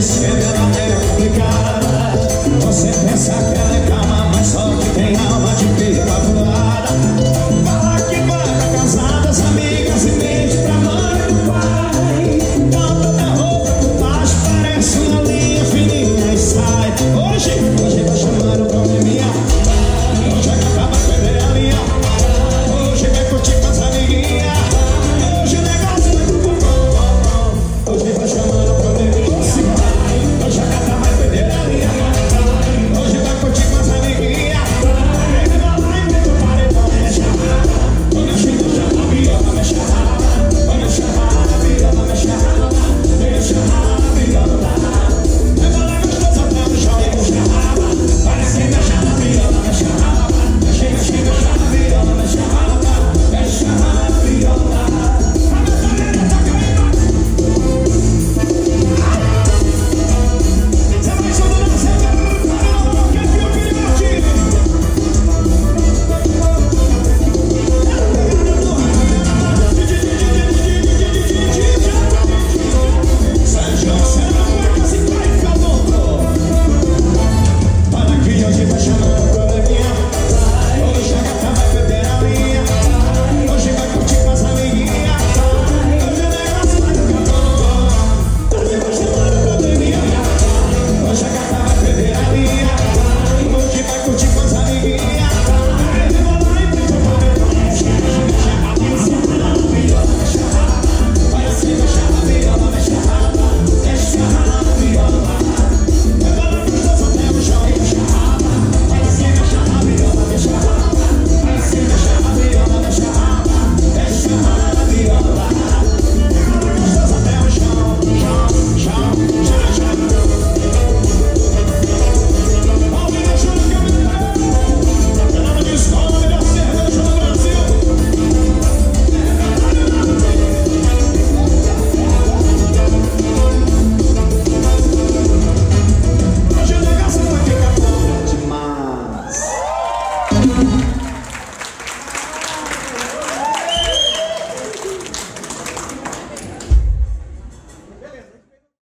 Yeah.